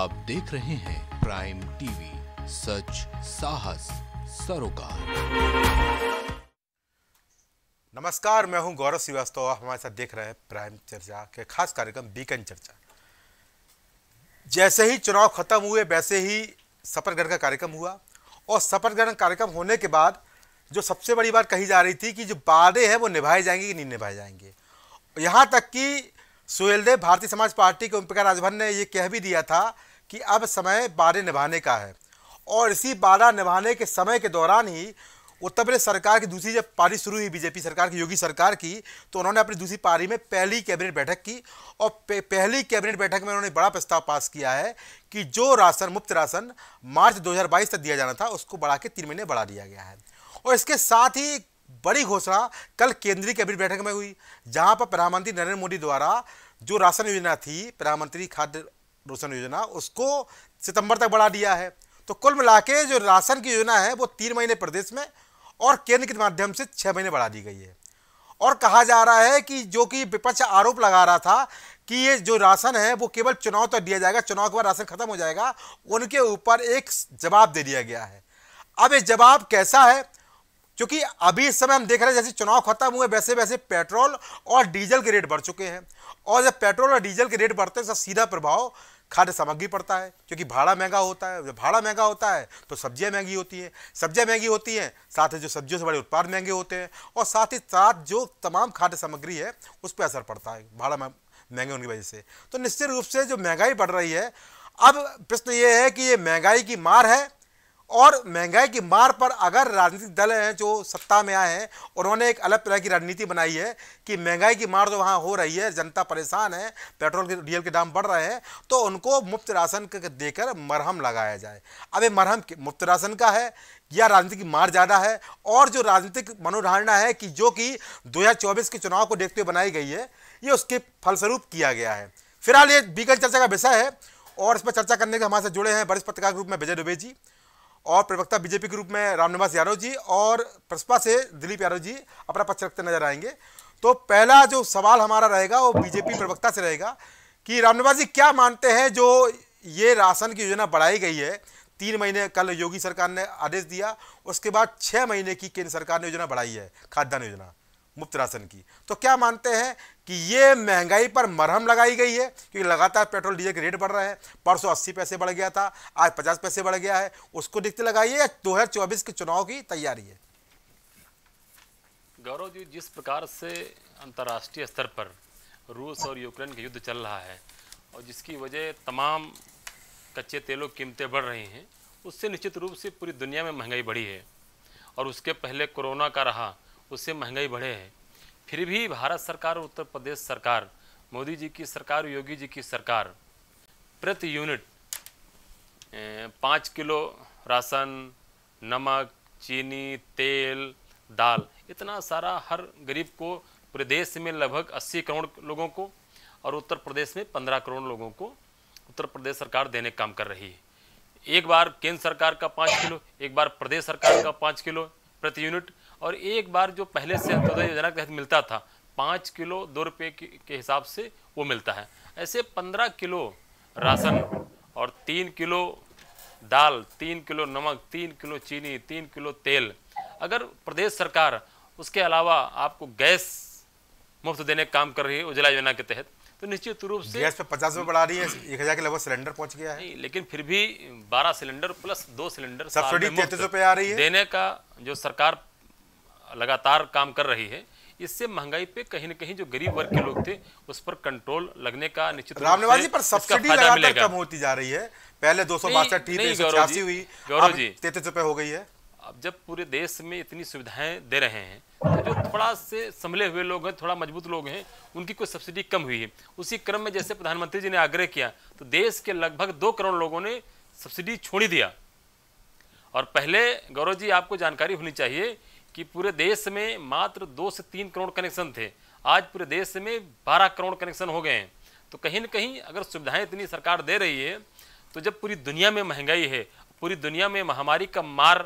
आप देख रहे हैं प्राइम टीवी, सच, साहस, सरोकार। नमस्कार, मैं हूँ गौरव श्रीवास्तव, आप हमारे साथ देख रहे हैं प्राइम चर्चा के खास कार्यक्रम बीकन चर्चा। जैसे ही चुनाव खत्म हुए, वैसे ही शपथ ग्रहण का कार्यक्रम हुआ और शपथ ग्रहण कार्यक्रम होने के बाद जो सबसे बड़ी बात कही जा रही थी कि जो वादे हैं वो निभाए जाएँगे कि नहीं निभाए जाएँगे। यहाँ तक कि सुहेलदेव, भारतीय समाज पार्टी के ओम प्रकाश राजभर ने ये कह भी दिया था कि अब समय वादे निभाने का है। और इसी वादा निभाने के समय के दौरान ही उत्तर प्रदेश सरकार की दूसरी जब पारी शुरू हुई, बीजेपी सरकार की, योगी सरकार की तो उन्होंने अपनी दूसरी पारी में पहली कैबिनेट बैठक की और पहली कैबिनेट बैठक में उन्होंने बड़ा प्रस्ताव पास किया है कि जो राशन, मुफ़्त राशन मार्च 2022 तक दिया जाना था, उसको बढ़ा के तीन महीने बढ़ा दिया गया है। और इसके साथ ही बड़ी घोषणा कल केंद्रीय कैबिनेट बैठक में हुई, जहाँ पर प्रधानमंत्री नरेंद्र मोदी द्वारा जो राशन योजना थी, प्रधानमंत्री खाद्य रोशन योजना, उसको सितंबर तक बढ़ा दिया है। तो कुल मिला के जो राशन की योजना है, वो तीन महीने प्रदेश में और केंद्र के माध्यम से छः महीने बढ़ा दी गई है। और कहा जा रहा है कि जो कि विपक्ष आरोप लगा रहा था कि ये जो राशन है, वो केवल चुनाव तक तो दिया जाएगा, चुनाव के बाद राशन खत्म हो जाएगा, उनके ऊपर एक जवाब दे दिया गया है। अब ये जवाब कैसा है? क्योंकि अभी इस समय हम देख रहे हैं जैसे चुनाव खत्म हुए वैसे वैसे पेट्रोल और डीजल के रेट बढ़ चुके हैं। और जब पेट्रोल और डीजल के रेट बढ़ते हैं तो सीधा प्रभाव खाद्य सामग्री पड़ता है, क्योंकि भाड़ा महँगा होता है। जब भाड़ा महँगा होता है तो सब्ज़ियाँ महँगी होती हैं। सब्ज़ियाँ महँगी होती हैं, साथ ही जो सब्जियों से बड़े उत्पाद महँगे होते हैं, और साथ ही साथ जो तमाम खाद्य सामग्री है, उस पर असर पड़ता है, भाड़ा महँगे होने की वजह से। तो निश्चित रूप से जो महँगाई बढ़ रही है, अब प्रश्न ये है कि ये महँगाई की मार है और महँगाई की मार पर अगर राजनीतिक दल हैं जो सत्ता में आए हैं उन्होंने एक अलग तरह की रणनीति बनाई है कि महँगाई की मार तो वहाँ हो रही है, जनता परेशान है, पेट्रोल के, डीजल के दाम बढ़ रहे हैं तो उनको मुफ़्त राशन देकर मरहम लगाया जाए। अब ये मरहम मुफ़्त राशन का है या राजनीतिक मार ज़्यादा है? और जो राजनीतिक मनोधारणा है कि जो कि दो हज़ार चौबीस के चुनाव को देखते हुए बनाई गई है, ये उसके फलस्वरूप किया गया है। फ़िलहाल ये बीकल चर्चा का विषय है और इस पर चर्चा करने के हमारे साथ जुड़े हैं वरिष्ठ पत्रकार ग्रुप में विजय दुबे जी। और प्रवक्ता बीजेपी के रूप में रामनिवास यादव जी और प्रसपा से दिलीप यादव जी अपना पक्ष रखते नज़र आएँगे। तो पहला जो सवाल हमारा रहेगा, वो बीजेपी प्रवक्ता से रहेगा कि रामनिवास जी क्या मानते हैं जो ये राशन की योजना बढ़ाई गई है? तीन महीने कल योगी सरकार ने आदेश दिया, उसके बाद छः महीने की केंद्र सरकार ने योजना बढ़ाई है, खाद्यान्न योजना, मुफ़्त राशन की। तो क्या मानते हैं कि ये महँगाई पर मरहम लगाई गई है, क्योंकि लगातार पेट्रोल डीजल के रेट बढ़ रहे हैं। परसों अस्सी पैसे बढ़ गया था, आज पचास पैसे बढ़ गया है। उसको देखते लगाइए दो के चुनाव की तैयारी है। गौरव जी, जिस प्रकार से अंतर्राष्ट्रीय स्तर पर रूस और यूक्रेन का युद्ध चल रहा है, और जिसकी वजह तमाम कच्चे तेलों की कीमतें बढ़ रही हैं, उससे निश्चित रूप से पूरी दुनिया में महँगाई बढ़ी है। और उसके पहले कोरोना का रहा, उससे महँगाई बढ़े है। फिर भी भारत सरकार और उत्तर प्रदेश सरकार, मोदी जी की सरकार, योगी जी की सरकार, प्रति यूनिट पाँच किलो राशन, नमक, चीनी, तेल, दाल, इतना सारा हर गरीब को पूरे देश में लगभग 80 करोड़ लोगों को और उत्तर प्रदेश में 15 करोड़ लोगों को उत्तर प्रदेश सरकार देने काम कर रही है। एक बार केंद्र सरकार का पाँच किलो, एक बार प्रदेश सरकार का पाँच किलो प्रति यूनिट और एक बार जो पहले से अंत्योदय योजना के तहत मिलता था पाँच किलो दो रुपये के हिसाब से वो मिलता है। ऐसे पंद्रह किलो राशन और तीन किलो दाल तीन किलो नमक तीन किलो चीनी तीन किलो तेल अगर प्रदेश सरकार उसके अलावा आपको गैस मुफ़्त देने का काम कर रही है उज्ज्वला योजना के तहत तो निश्चित रूप से गैस पे पचास रुपये बढ़ा रही है एक हज़ार के लगभग सिलेंडर पहुँच गया है। नहीं लेकिन फिर भी बारह सिलेंडर प्लस दो सिलेंडर सब्सिडी तैतीस रुपये आ रही है। देने का जो सरकार लगातार काम कर रही है इससे महँगाई पे कहीं ना कहीं जो गरीब वर्ग के लोग थे उस पर कंट्रोल लगने का निश्चित रामनिवास जी पर सब्सिडी लगातार कम होती जा रही है। पहले दो सौ बासठ हुई गौरव जी। तैतीस रुपए हो गई है। अब जब पूरे देश में इतनी सुविधाएँ दे रहे हैं तो जो थोड़ा से संभले हुए लोग हैं थोड़ा मज़बूत लोग हैं उनकी कोई सब्सिडी कम हुई है। उसी क्रम में जैसे प्रधानमंत्री जी ने आग्रह किया तो देश के लगभग दो करोड़ लोगों ने सब्सिडी छोड़ दिया। और पहले गौरव जी आपको जानकारी होनी चाहिए कि पूरे देश में मात्र दो से तीन करोड़ कनेक्शन थे। आज पूरे देश में बारह करोड़ कनेक्शन हो गए हैं। तो कहीं ना कहीं अगर सुविधाएँ इतनी सरकार दे रही है तो जब पूरी दुनिया में महँगाई है पूरी दुनिया में महामारी का मार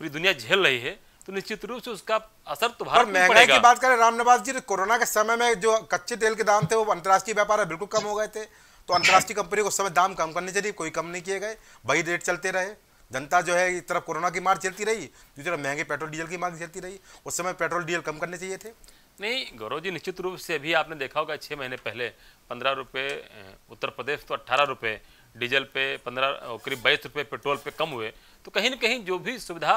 पूरी दुनिया झेल रही है तो निश्चित रूप से उसका असर तो भारत में महँगाई की बात करें रामनवास जी कोरोना के समय में जो कच्चे तेल के दाम थे वो अंतर्राष्ट्रीय व्यापार है बिल्कुल कम हो गए थे। तो अंतर्राष्ट्रीय कंपनी को उस समय दाम कम करने चाहिए कोई कम नहीं किए गए। वही रेट चलते रहे। जनता जो है एक तरफ़ कोरोना की मार चलती रही, दूसरी तरफ़ महँगे पेट्रोल डीजल की मार चलती रही, उस समय पेट्रोल डीजल कम करने चाहिए थे। नहीं, गौरव जी, निश्चित रूप से अभी आपने देखा होगा छः महीने पहले पंद्रह रुपये उत्तर प्रदेश तो अट्ठारह रुपये डीजल पे पंद्रह करीब बाईस रुपये पेट्रोल पे कम हुए। तो कहीं ना कहीं जो भी सुविधा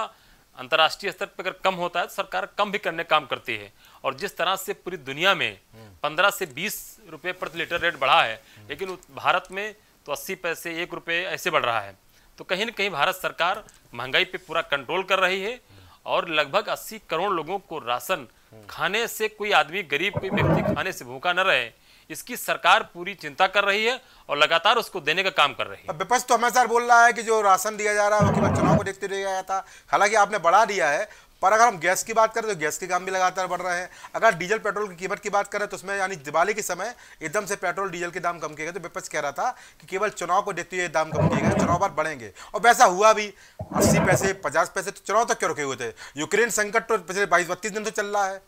अंतर्राष्ट्रीय स्तर पर अगर कम होता है तो सरकार कम भी करने काम करती है। और जिस तरह से पूरी दुनिया में पंद्रह से बीस रुपये प्रति लीटर रेट बढ़ा है, लेकिन भारत में तो अस्सी पैसे एक रुपये ऐसे बढ़ रहा है। तो कहीं ना कहीं भारत सरकार महँगाई पे पूरा कंट्रोल कर रही है और लगभग 80 करोड़ लोगों को राशन खाने से कोई आदमी गरीब कोई व्यक्ति खाने से भूखा न रहे, इसकी सरकार पूरी चिंता कर रही है और लगातार उसको देने का काम कर रही है। विपक्ष तो हमेशा बोल रहा है कि जो राशन दिया जा रहा है चुनाव को देखते रह गया था। हालाँकि आपने बढ़ा दिया है पर अगर हम गैस की बात करें तो गैस के दाम भी लगातार बढ़ रहे हैं। अगर डीजल पेट्रोल की कीमत की बात करें तो उसमें यानी दिवाली के समय एकदम से पेट्रोल, डीजल के दाम कम किए गए। तो विपक्ष कह रहा था कि केवल चुनाव को देखते हुए दाम कम किए गए, चुनाव बाद बढ़ेंगे। और वैसा हुआ भी। अस्सी पैसे, पचास पैसे तो चुनाव तक क्यों रुके हुए थे? यूक्रेन संकट तो पिछले बाईस बत्तीस दिन तो चल रहा है।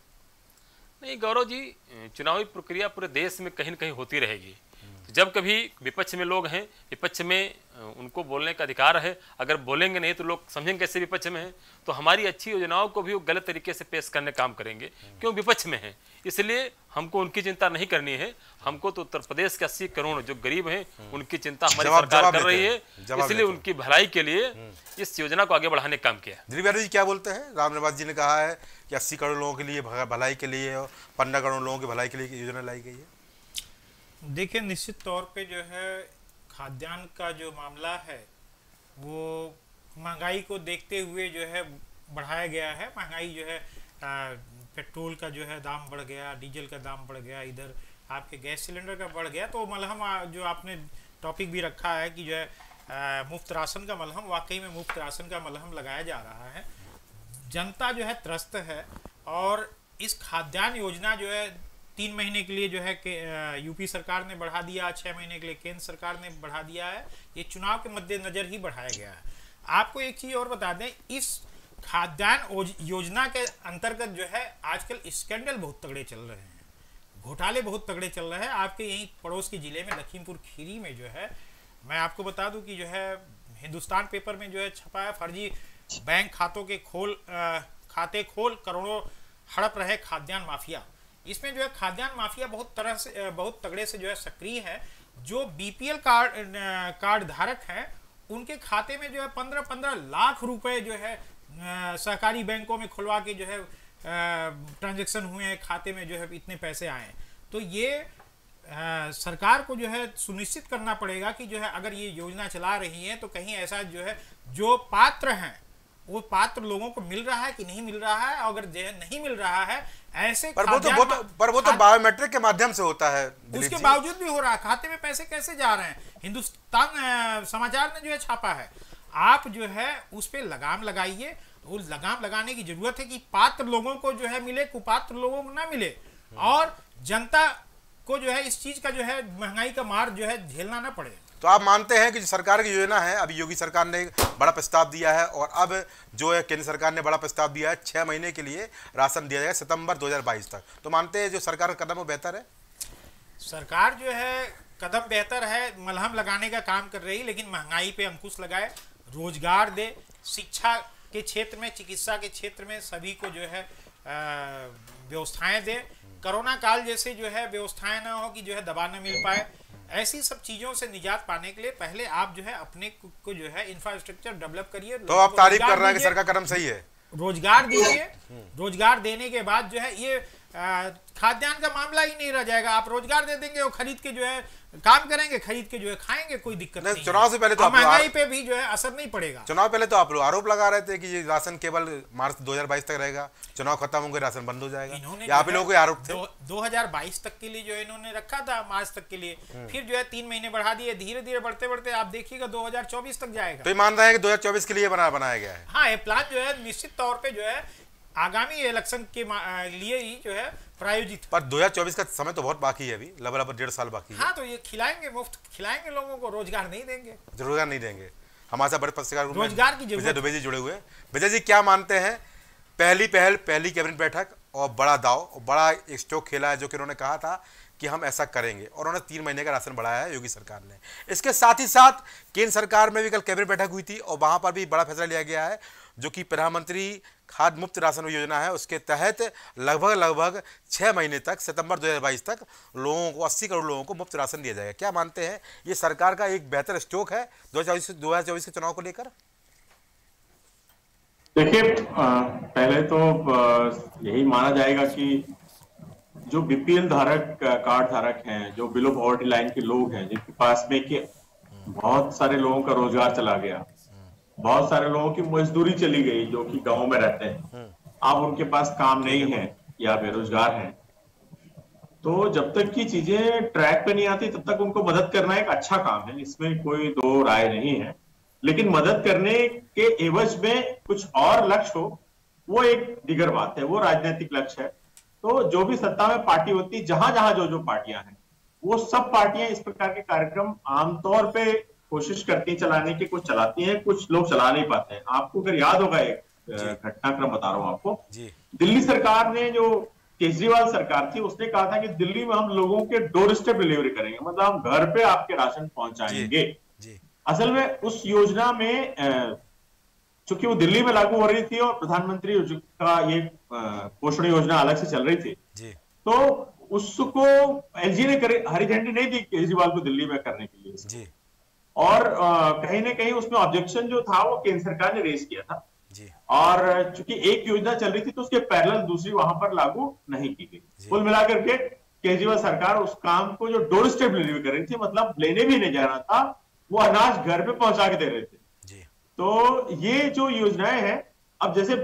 नहीं, गौरव जी, चुनावी प्रक्रिया पूरे देश में कहीं ना कहीं होती रहेगी। जब कभी विपक्ष में लोग हैं विपक्ष में उनको बोलने का अधिकार है अगर बोलेंगे नहीं तो लोग समझेंगे कैसे विपक्ष में हैं तो हमारी अच्छी योजनाओं को भी वो गलत तरीके से पेश करने काम करेंगे क्यों विपक्ष में हैं। इसलिए हमको उनकी चिंता नहीं करनी है हमको तो उत्तर प्रदेश के अस्सी करोड़ जो गरीब हैं उनकी चिंता हमारी सरकार कर रही है। इसलिए उनकी भलाई के लिए इस योजना को आगे बढ़ाने का काम किया दिलीप जी क्या बोलते हैं? राम निवास जी ने कहा है कि अस्सी करोड़ लोगों के लिए भलाई के लिए और पंद्रह करोड़ लोगों की भलाई के लिए योजना लाई गई है। देखिए निश्चित तौर पे जो है खाद्यान्न का जो मामला है वो महँगाई को देखते हुए जो है बढ़ाया गया है। महँगाई जो है आ, पेट्रोल का जो है दाम बढ़ गया डीजल का दाम बढ़ गया इधर आपके गैस सिलेंडर का बढ़ गया। तो मलहम जो आपने टॉपिक भी रखा है कि जो है मुफ़्त राशन का मलहम वाकई में मुफ़्त राशन का मलहम लगाया जा रहा है। जनता जो है त्रस्त है और इस खाद्यान्न योजना जो है तीन महीने के लिए जो है यूपी सरकार ने बढ़ा दिया छः महीने के लिए केंद्र सरकार ने बढ़ा दिया है। ये चुनाव के मद्देनज़र ही बढ़ाया गया है। आपको एक चीज़ और बता दें इस खाद्यान्न योजना के अंतर्गत जो है आजकल स्कैंडल बहुत तगड़े चल रहे हैं। घोटाले बहुत तगड़े चल रहे हैं। आपके यहीं पड़ोस के ज़िले में लखीमपुर खीरी में जो है मैं आपको बता दूँ कि जो है हिंदुस्तान पेपर में जो है छपा है फर्जी बैंक खातों के खोल अ, खाते खोल करोड़ों हड़प रहे खाद्यान्न माफिया। इसमें जो है खाद्यान्न माफिया बहुत तरह से बहुत तगड़े से जो है सक्रिय है। जो बीपीएल कार्ड कार्ड धारक हैं उनके खाते में जो है पंद्रह पंद्रह लाख रुपए जो है सहकारी बैंकों में खुलवा के जो है ट्रांजेक्शन हुए हैं खाते में जो है इतने पैसे आए हैं। तो ये अ, सरकार को जो है सुनिश्चित करना पड़ेगा कि जो है अगर ये योजना चला रही है तो कहीं ऐसा जो है जो पात्र हैं वो पात्र लोगों को मिल रहा है कि नहीं मिल रहा है? अगर जो नहीं मिल रहा है ऐसे पर वो तो वो तो पर वो तो बायोमेट्रिक के माध्यम से होता है उसके बावजूद भी हो रहा है। खाते में पैसे कैसे जा रहे हैं? हिंदुस्तान समाचार ने जो है छापा है। आप जो है उस पर लगाम लगाइए। वो लगाम लगाने की ज़रूरत है कि पात्र लोगों को जो है मिले कुपात्र लोगों को ना मिले। और जनता को जो है इस चीज़ का जो है महँगाई का मार जो है झेलना ना पड़े। तो आप मानते हैं कि जो सरकार की योजना है, अभी योगी सरकार ने बड़ा प्रस्ताव दिया है और अब जो है केंद्र सरकार ने बड़ा प्रस्ताव दिया है छः महीने के लिए राशन दिया जाएगा सितंबर 2022 तक। तो मानते हैं जो सरकार का कदम वो बेहतर है? सरकार जो है, कदम बेहतर है, मलहम लगाने का काम कर रही, लेकिन महँगाई पे अंकुश लगाए, रोज़गार दे, शिक्षा के क्षेत्र में, चिकित्सा के क्षेत्र में सभी को जो है व्यवस्थाएँ दे। कोरोना काल जैसे जो है, व्यवस्थाएँ ना हो कि जो है दवा ना मिल पाए। ऐसी सब चीज़ों से निजात पाने के लिए पहले आप जो है अपने को जो है इंफ्रास्ट्रक्चर डेवलप करिए तो आप तारीफ़ कर रहे हैं कि। सरकार का कदम सही है। रोज़गार दीजिए। रोज़गार देने के बाद जो है ये खाद्यान्न का मामला ही नहीं रह जाएगा। आप रोज़गार दे देंगे और खरीद के जो है काम करेंगे खरीद के जो है खाएँगे कोई दिक्कत नहीं, चुनाव। से पहले तो महँगाई पे भी जो है असर नहीं पड़ेगा। चुनाव पहले तो आप लोग आरोप लगा रहे थे कि ये राशन केवल मार्च 2022 तक रहेगा। चुनाव खत्म होंगे राशन बंद हो जाएगा। इन्होंने आप लोगों के आरोप थे। दो- 2022 तक के लिए जो है इन्होंने रखा था मार्च तक के लिए हम्म। फिर जो है तीन महीने बढ़ा दिए। धीरे धीरे बढ़ते बढ़ते आप देखिएगा 2024 तक जाएगा। तो ये मान रहे हैं कि 2024 के लिए बना बनाया गया है। हाँ ये प्लान जो है निश्चित तौर पर जो है आगामी इलेक्शन के लिए ही जो है प्रायोजित। पर 2024 का समय तो बहुत बाकी है अभी लगभग डेढ़ साल बाकी है। हाँ तो ये खिलाएँगे मुफ़्त खिलाएँगे लोगों को रोज़गार नहीं देंगे। रोज़गार नहीं देंगे। हमारे साथ बड़े पत्रकार रोज़गार की विजय दुबे जी जुड़े हुए हैं। विजय जी क्या मानते हैं? पहली पहल पहली कैबिनेट बैठक और बड़ा दाव और बड़ा एक स्ट्रोक खेला है जो कि उन्होंने कहा था कि हम ऐसा करेंगे। और उन्होंने तीन महीने का राशन बढ़ाया है योगी सरकार ने। इसके साथ ही साथ केंद्र सरकार में भी कल कैबिनेट बैठक हुई थी और वहाँ पर भी बड़ा फैसला लिया गया है जो कि प्रधानमंत्री खाद मुफ़्त राशन योजना है। उसके तहत लगभग लगभग छः महीने तक, सितंबर 2022 तक लोगों को 80 करोड़ लोगों को मुफ़्त राशन दिया जाएगा। क्या मानते हैं? ये सरकार का एक बेहतर स्टोक है दो हज़ार चौबीस के चुनाव को लेकर? देखिए पहले तो यही माना जाएगा कि जो बीपीएल धारक कार्ड धारक हैं, जो बिलो पॉवर्टी लाइन के लोग हैं, जिनके पास में कि बहुत सारे लोगों का रोज़गार चला गया बहुत सारे लोगों की मजदूरी चली गई जो कि गाँव में रहते हैं। अब उनके पास काम नहीं है या बेरोजगार हैं। तो जब तक की चीज़ें ट्रैक पे नहीं आती तब तक उनको मदद करना एक अच्छा काम है इसमें कोई दो राय नहीं है। लेकिन मदद करने के एवज में कुछ और लक्ष्य हो वो एक दिगर बात है वो राजनीतिक लक्ष्य है। तो जो भी सत्ता में पार्टी होती जहाँ जहाँ जो जो पार्टियाँ हैं वो सब पार्टियाँ इस प्रकार के कार्यक्रम आमतौर पे कोशिश करती हैं चलाने की कुछ चलाती हैं कुछ लोग चला नहीं पाते हैं। आपको अगर याद होगा एक घटनाक्रम बता रहा हूँ आपको। दिल्ली सरकार ने जो केजरीवाल सरकार थी उसने कहा था कि दिल्ली में हम लोगों के डोर स्टेप डिलीवरी करेंगे। मतलब हम घर पे आपके राशन पहुंचाएँगे। असल में उस योजना में चूँकि वो दिल्ली में लागू हो रही थी और प्रधानमंत्री का ये पोषण योजना अलग से चल रही थी तो उसको एलजी ने हरी झंडी नहीं दी केजरीवाल को दिल्ली में करने के लिए। जी। और कहीं ना कहीं उसमें ऑब्जेक्शन जो था वो केंद्र सरकार ने रेज किया था। जी। और चूँकि एक योजना चल रही थी तो उसके पैरल दूसरी वहाँ पर लागू नहीं की गई। कुल मिलाकर के केजरीवाल सरकार उस काम को जो डोर स्टेप डिलीवरी कर रही थी मतलब लेने भी नहीं जाना था वो अनाज घर पे पहुँचा के दे रहे थे। जी। तो ये जो योजनाएँ हैं अब जैसे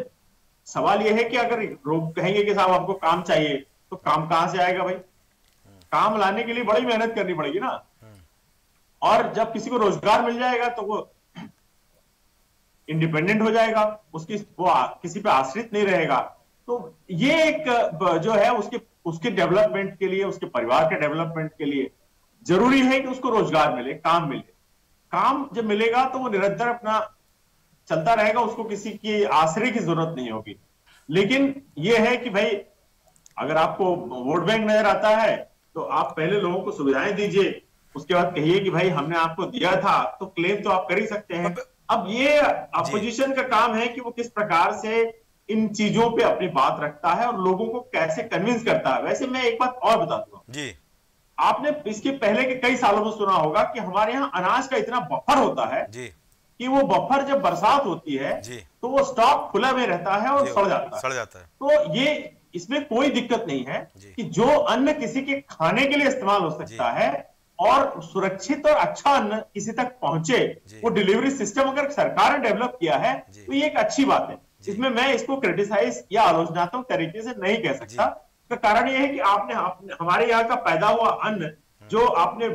सवाल ये है कि अगर लोग कहेंगे कि साहब आपको काम चाहिए तो काम कहाँ से आएगा भाई? काम लाने के लिए बड़ी मेहनत करनी पड़ेगी ना। और जब किसी को रोज़गार मिल जाएगा तो वो इंडिपेंडेंट हो जाएगा, उसकी, वो किसी पे आश्रित नहीं रहेगा। तो ये एक जो है उसके उसके डेवलपमेंट के लिए, उसके परिवार के डेवलपमेंट के लिए ज़रूरी है कि उसको रोज़गार मिले, काम मिले। काम जब मिलेगा तो वो निरंतर अपना चलता रहेगा, उसको किसी की आश्रय की ज़रूरत नहीं होगी। लेकिन ये है कि भाई, अगर आपको वोट बैंक नज़र आता है तो आप पहले लोगों को सुविधाएँ दीजिए। उसके बाद कहिए कि भाई हमने आपको दिया था तो क्लेम तो आप कर ही सकते हैं। अब ये अपोजिशन का काम है कि वो किस प्रकार से इन चीज़ों पे अपनी बात रखता है और लोगों को कैसे कन्विंस करता है। वैसे मैं एक बात और बता दूँगा। जी। आपने इसके पहले के कई सालों में सुना होगा कि हमारे यहाँ अनाज का इतना बफर होता है जी। कि वो बफर जब बरसात होती है जी। तो वो स्टॉक खुला में रहता है और सड़ जाता है। सड़ जाता है। तो ये इसमें कोई दिक्कत नहीं है कि जो अन्न किसी के खाने के लिए इस्तेमाल हो सकता है और सुरक्षित और अच्छा अन्न किसी तक पहुँचे वो डिलीवरी सिस्टम अगर सरकार ने डेवलप किया है तो ये एक अच्छी बात है। इसमें मैं इसको क्रिटिसाइज या आलोचनात्मक तरीके से नहीं कह सकता। का कारण यह है कि आपने, आपने हमारे यहाँ का पैदा हुआ अन्न जो आपने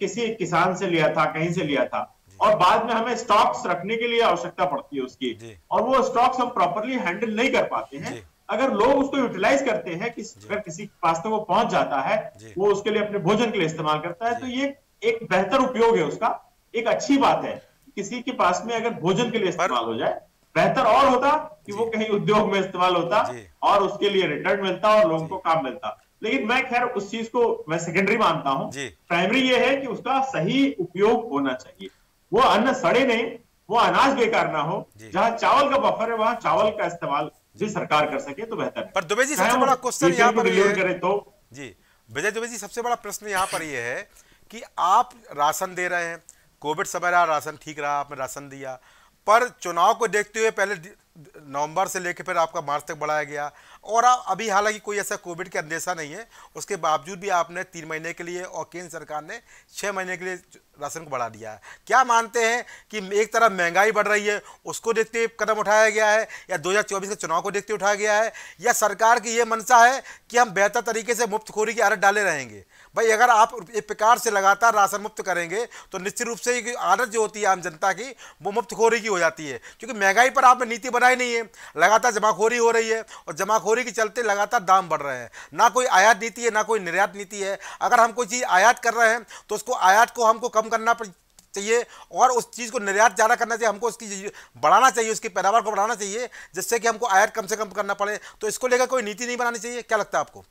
किसी किसान से लिया था कहीं से लिया था और बाद में हमें स्टॉक्स रखने के लिए आवश्यकता पड़ती है उसकी। और वो स्टॉक्स हम प्रॉपरली हैंडल नहीं कर पाते हैं। अगर लोग उसको यूटिलाइज करते हैं कि अगर किसी पास तक वो पहुँच जाता है वो उसके लिए अपने भोजन के लिए इस्तेमाल करता है तो ये एक बेहतर उपयोग है उसका। एक अच्छी बात है किसी के पास में अगर भोजन के लिए इस्तेमाल हो जाए बेहतर और होता कि वो कहीं उद्योग में इस्तेमाल होता और उसके लिए रिटर्न मिलता और लोगों को काम मिलता। लेकिन मैं खैर उस चीज़ को मैं सेकेंडरी मानता हूँ। प्राइमरी ये है कि उसका सही उपयोग होना चाहिए। वो अन्न सड़े नहीं वो अनाज बेकार ना हो। जहाँ चावल का बफर है वहाँ चावल का इस्तेमाल भी सरकार कर सके तो बेहतर पर दुबे जी सबसे बड़ा क्वेश्चन यहाँ पर ये करे तो। जी विजय दुबे जी सबसे बड़ा प्रश्न यहाँ पर यह है कि आप राशन दे रहे हैं कोविड समय रहा राशन ठीक रहा आपने राशन दिया पर चुनाव को देखते हुए पहले नवंबर से लेकर फिर आपका मार्च तक बढ़ाया गया और अभी हालाँकि कोई ऐसा कोविड का अंदेशा नहीं है। उसके बावजूद भी आपने तीन महीने के लिए और केंद्र सरकार ने छः महीने के लिए राशन को बढ़ा दिया है। क्या मानते हैं कि एक तरफ़ महँगाई बढ़ रही है, उसको देखते हुए कदम उठाया गया है, या 2024 के चुनाव को देखते हुए उठाया गया है, या सरकार की ये मनसा है कि हम बेहतर तरीके से मुफ्तखोरी की आदत डाले रहेंगे? भाई, अगर आप एक प्रकार से लगातार राशन मुफ़्त करेंगे तो निश्चित रूप से आदत जो होती है आम जनता की, वो मुफ्तखोरी की हो जाती है। क्योंकि महँगाई पर आपने नीति बनाई नहीं है। लगातार जमाखोरी हो रही है और जमाखोरी के चलते लगातार दाम बढ़ रहे हैं। ना कोई आयात नीति है ना कोई निर्यात नीति है। अगर हम कोई चीज़ आयात कर रहे हैं तो उसको आयात को हमको कम करना चाहिए और उस चीज़ को निर्यात ज़्यादा करना चाहिए हमको उसकी बढ़ाना चाहिए उसकी पैदावार को बढ़ाना चाहिए जिससे कि हमको आयात कम से कम करना पड़े। तो इसको लेकर कोई नीति नहीं बनानी चाहिए? क्या लगता है आपको?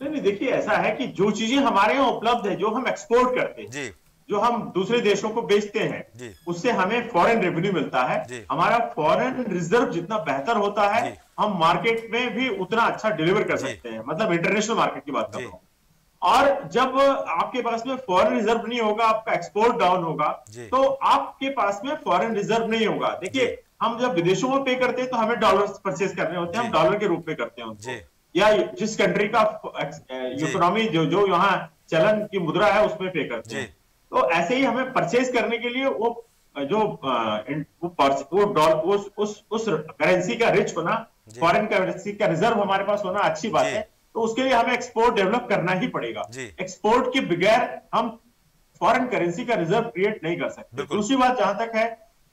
नहीं नहीं देखिए ऐसा है कि जो चीज़ें हमारे यहाँ उपलब्ध है जो हम एक्सपोर्ट करते हैं जी। जो हम दूसरे देशों को बेचते हैं उससे हमें फॉरेन रेवेन्यू मिलता है। हमारा फॉरेन रिज़र्व जितना बेहतर होता है हम मार्केट में भी उतना अच्छा डिलीवर कर सकते हैं। मतलब इंटरनेशनल मार्केट की बात कर रहा हूँ। और जब आपके पास में फॉरेन रिज़र्व नहीं होगा आपका एक्सपोर्ट डाउन होगा तो आपके पास में फॉरेन रिज़र्व नहीं होगा। देखिए हम जब विदेशों में पे करते हैं तो हमें डॉलर परचेज करने होते हैं हम डॉलर के रूप में करते हैं या जिस कंट्री का इकोनॉमी जो। जो यहाँ चलन की मुद्रा है उसमें पे करते हैं। तो ऐसे ही हमें परचेज करने के लिए वो जो वो वो डॉल उस उस उस करेंसी का रिच होना फॉरेन करेंसी का रिज़र्व हमारे पास होना अच्छी बात है। तो उसके लिए हमें एक्सपोर्ट डेवलप करना ही पड़ेगा। एक्सपोर्ट के बगैर हम फॉरेन करेंसी का रिज़र्व क्रिएट नहीं कर सकते। दूसरी बात जहाँ तक है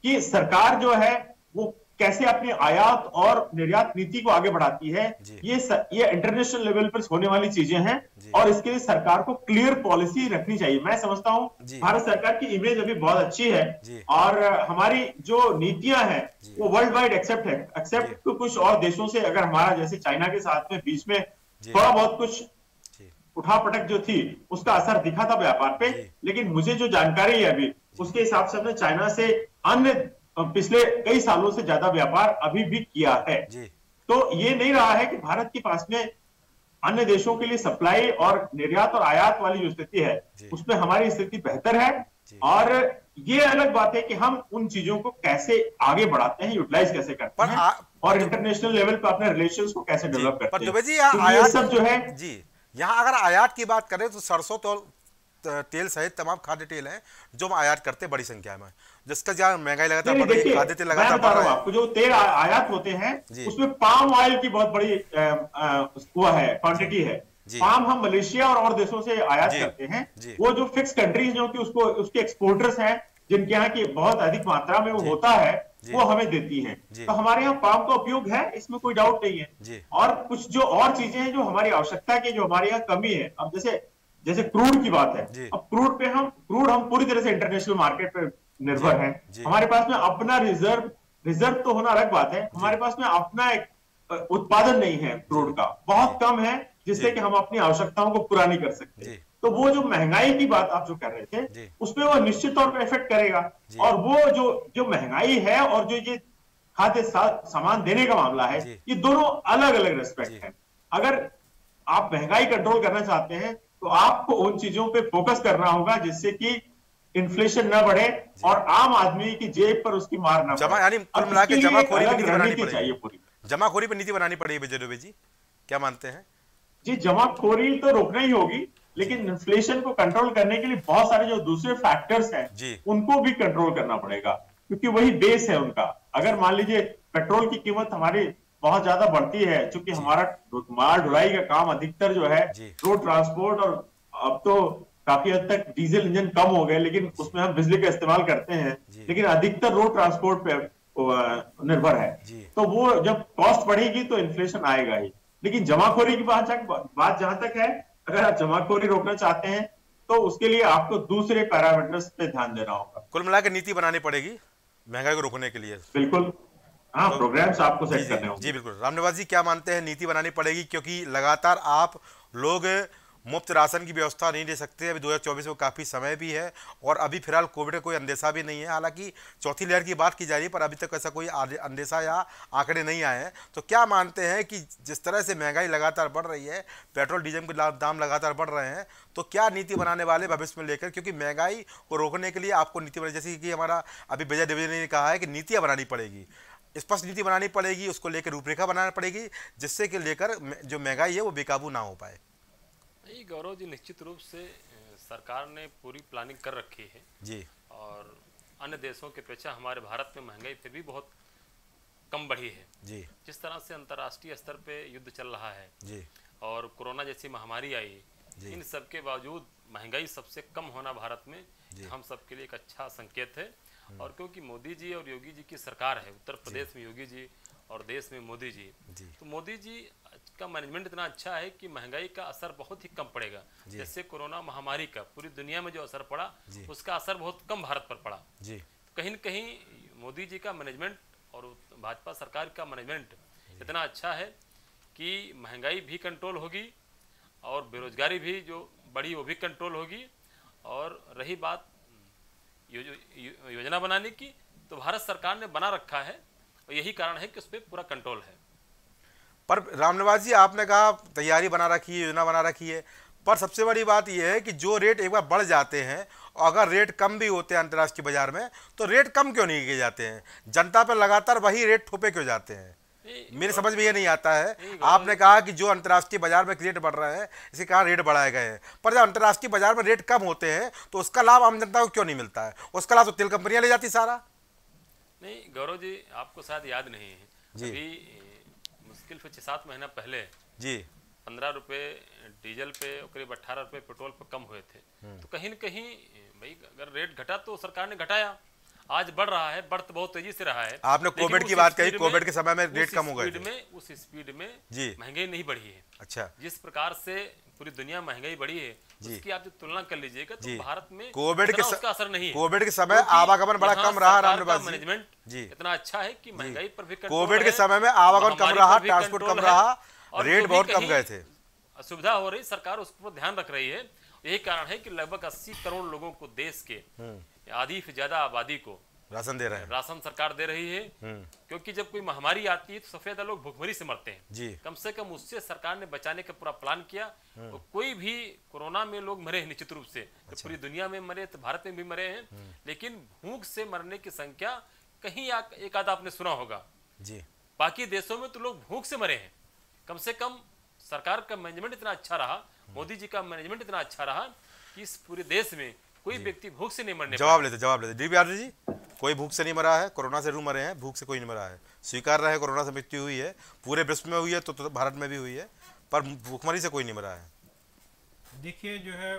कि सरकार जो है वो कैसे अपनी आयात और निर्यात नीति को आगे बढ़ाती है ये स, ये इंटरनेशनल लेवल पर होने वाली चीज़ें हैं और इसके लिए सरकार को क्लियर पॉलिसी रखनी चाहिए। मैं समझता हूँ भारत सरकार की इमेज अभी बहुत अच्छी है और हमारी जो नीतियाँ हैं वो वर्ल्ड वाइड एक्सेप्ट है एक्सेप्ट तो कुछ और देशों से अगर हमारा जैसे चाइना के साथ में बीच में थोड़ा बहुत कुछ उठा पटक जो थी उसका असर दिखा था व्यापार पे। लेकिन मुझे जो जानकारी है अभी उसके हिसाब से हमने चाइना से अन्य पिछले कई सालों से ज़्यादा व्यापार अभी भी किया है। जी। तो ये नहीं रहा है कि भारत के पास में अन्य देशों के लिए सप्लाई और निर्यात और आयात वाली जो स्थिति है उसमें हमारी स्थिति बेहतर है और ये अलग बात है कि हम उन चीज़ों को कैसे आगे बढ़ाते हैं यूटिलाइज कैसे करते हैं आ- और इंटरनेशनल लेवल पर अपने रिलेशन को कैसे डेवलप करते हैं। जी यहाँ तो आयात सब जो है जी। यहाँ अगर आयात की बात करें तो सरसों त- तेल सहित तमाम खाद्य तेल हैं जो हम आयात करते हैं बड़ी संख्या में। जिसका जहाँ महँगाई लगातार बढ़ रही है खाद्य तेल लगातार बढ़ रहा है आपको जो तेल आयात होते हैं उसमें पाम ऑयल की बहुत बड़ी वो है क्वांटिटी है। पाम हम मलेशिया और और देशों से आयात करते हैं। वो जो फिक्स कंट्रीज़ जो कि उसको उसके एक्सपोर्टर्स हैं जिनके यहाँ की बहुत अधिक मात्रा में वो होता है वो हमें देती हैं। तो हमारे यहाँ पाम का उपयोग है इसमें कोई डाउट नहीं है। और कुछ जो और चीज़ें हैं जो हमारी आवश्यकता की जो हमारे यहाँ कमी है अब जैसे जैसे क्रूड की बात है। अब क्रूड पे हम क्रूड हम पूरी तरह से इंटरनेशनल मार्केट पे निर्भर। हैं। हमारे पास में अपना रिज़र्व रिज़र्व तो होना अलग बात है। हमारे पास में अपना एक उत्पादन नहीं है क्रूड का। बहुत कम है जिससे कि हम अपनी आवश्यकताओं को पूरा नहीं कर सकते। तो वो जो महँगाई की बात आप जो कर रहे। थे उसमें वो निश्चित तौर पर इफ़ेक्ट करेगा। और वो जो जो महँगाई है और जो ये खाद्य सामान देने का मामला है ये दोनों अलग अलग रेस्पेक्ट है। अगर आप महँगाई कंट्रोल करना चाहते हैं तो आपको उन चीज़ों पे फोकस करना होगा जिससे कि इन्फ्लेशन न बढ़े और आम आदमी की जेब पर उसकी मार न जमा- यानी कुल मिला के जमाखोरी पे नीति बनानी। चाहिए पूरी। जमाखोरी पर नीति बनानी पड़ेगी विजय दुबे जी। क्या मानते हैं? जी जमाखोरी तो रोकना ही होगी लेकिन इन्फ्लेशन को कंट्रोल करने के लिए बहुत सारे जो दूसरे फैक्टर्स हैं उनको भी कंट्रोल करना पड़ेगा क्योंकि वही बेस है उनका। अगर मान लीजिए पेट्रोल की कीमत हमारी बहुत ज़्यादा बढ़ती है क्योंकि हमारा माल ढुलाई का काम अधिकतर जो है। रोड ट्रांसपोर्ट और अब तो काफ़ी हद तक डीजल इंजन कम हो गए लेकिन उसमें हम बिजली का इस्तेमाल करते हैं लेकिन अधिकतर रोड ट्रांसपोर्ट पे निर्भर है। तो वो जब कॉस्ट बढ़ेगी तो इन्फ्लेशन आएगा ही। लेकिन जमाखोरी की बात बात जहाँ तक है अगर आप जमाखोरी रोकना चाहते हैं तो उसके लिए आपको दूसरे पैरामीटर्स पे ध्यान देना होगा। कुल मिला नीति बनानी पड़ेगी महँगाई को रोकने के लिए। बिल्कुल। हाँ प्रोग्राम्स आपको जी सेट करने होंगे। जी बिल्कुल। रामनिवास जी क्या मानते हैं नीति बनानी पड़ेगी? क्योंकि लगातार आप लोग मुफ़्त राशन की व्यवस्था नहीं दे सकते। अभी 2024 में काफ़ी समय भी है और अभी फ़िलहाल कोविड का कोई अंदेशा भी नहीं है। हालाँकि चौथी लहर की बात की जा रही है पर अभी तक ऐसा कोई अंदेशा या आंकड़े नहीं आए हैं। तो क्या मानते हैं कि जिस तरह से महँगाई लगातार बढ़ रही है पेट्रोल डीजल के दाम लगातार बढ़ रहे हैं तो क्या नीति बनाने वाले भविष्य में लेकर? क्योंकि महँगाई को रोकने के लिए आपको नीति बना जैसे कि हमारा अभी विजय द्विवेदी ने कहा है कि नीतियाँ बनानी पड़ेगी। स्पष्ट नीति बनानी पड़ेगी उसको लेकर रूपरेखा बनानी पड़ेगी जिससे कि लेकर जो महँगाई है वो बेकाबू ना हो पाए। ये गौरव जी निश्चित रूप से सरकार ने पूरी प्लानिंग कर रखी है। जी। और अन्य देशों की अपेक्षा हमारे भारत में महँगाई फिर भी बहुत कम बढ़ी है। जी। जिस तरह से अंतर्राष्ट्रीय स्तर पे युद्ध चल रहा है जी। और कोरोना जैसी महामारी आई इन सब के बावजूद महँगाई सबसे कम होना भारत में हम सबके लिए एक अच्छा संकेत है। और क्योंकि मोदी जी और योगी जी की सरकार है उत्तर प्रदेश में योगी जी और देश में मोदी जी जी। तो मोदी जी का मैनेजमेंट इतना अच्छा है कि महँगाई का असर बहुत ही कम पड़ेगा। जैसे कोरोना महामारी का पूरी दुनिया में जो असर पड़ा उसका असर बहुत कम भारत पर पड़ा। जी। कहीं न कहीं मोदी जी का मैनेजमेंट और भाजपा सरकार का मैनेजमेंट इतना अच्छा है कि महँगाई भी कंट्रोल होगी और बेरोजगारी भी जो बड़ी वो भी कंट्रोल होगी। और रही बात यो, यो, योजना बनाने की तो भारत सरकार ने बना रखा है और यही कारण है कि उस पर पूरा कंट्रोल है। पर रामनिवास जी आपने कहा तैयारी बना रखी है योजना बना रखी है। पर सबसे बड़ी बात यह है कि जो रेट एक बार बढ़ जाते हैं और अगर रेट कम भी होते हैं अंतर्राष्ट्रीय बाज़ार में तो रेट कम क्यों नहीं किए जाते हैं? जनता पर लगातार वही रेट ठोपे क्यों जाते हैं? मेरे समझ में ये नहीं आता है। आपने कहा कि जो अंतर्राष्ट्रीय बाज़ार में रेट बढ़ रहा है इसके कारण रेट बढ़ाए गए हैं। पर जब अंतर्राष्ट्रीय बाज़ार में रेट कम होते हैं तो उसका लाभ आम जनता को क्यों नहीं मिलता है? उसका लाभ तो तेल कंपनियाँ ले जाती सारा। नहीं गौरव जी आपको शायद याद नहीं है। जी। अभी मुश्किल से छः सात महीना पहले जी। पंद्रह रुपये डीजल पे और करीब अट्ठारह रुपये पेट्रोल पे कम हुए थे। तो कहीं ना कहीं भाई अगर रेट घटा तो सरकार ने घटाया। आज बढ़ रहा है बढ़ तो बहुत तेज़ी से रहा है आपने कोविड की बात कही, कोविड के समय में रेट कम हो गए में उस स्पीड में जी। महँगाई नहीं बढ़ी है अच्छा जिस प्रकार से पूरी दुनिया महँगाई बढ़ी है। उसकी आप जो तुलना कर लीजिएगा तो भारत में कोविड के उसका असर नहीं है कोविड के समय आवागमन बड़ा कम रहा, रामनिवास मैनेजमेंट जी। इतना अच्छा है कि महँगाई पर भी कोविड के समय में आवागमन कम रहा, ट्रांसपोर्ट कम रहा, रेट बहुत कम गए थे। असुविधा हो रही सरकार उस पर ध्यान रख रही है यही कारण है कि लगभग 80 करोड़ लोगों को देश के हम्म। आधी से ज़्यादा आबादी को राशन दे रहे हैं। राशन सरकार दे रही है। हम्म। क्योंकि जब कोई महामारी आती है तो ज़्यादा लोग भुखमरी से मरते हैं। जी। कम से कम उससे सरकार ने बचाने का पूरा प्लान किया। हम्म। तो कोई भी कोरोना में लोग मरे हैं निश्चित रूप से। अच्छा। तो पूरी दुनिया में मरे तो भारत में भी मरे हैं। हम्म। लेकिन भूख से मरने की संख्या कहीं आ- एक आधा आपने सुना होगा। जी। बाकी देशों में तो लोग भूख से मरे हैं। कम से कम सरकार का मैनेजमेंट इतना अच्छा रहा। मोदी जी का मैनेजमेंट इतना अच्छा रहा कि इस पूरे देश में कोई व्यक्ति भूख से नहीं मरने जवाब लेते जवाब लेते। डी बी जी कोई भूख से नहीं मरा है कोरोना से रू मरे हैं भूख से कोई नहीं मरा है। स्वीकार रहे कोरोना से मृत्यु हुई है। पूरे विश्व में हुई है तो, तो भारत में भी हुई है पर भूखमरी से कोई नहीं मरा है। देखिए जो है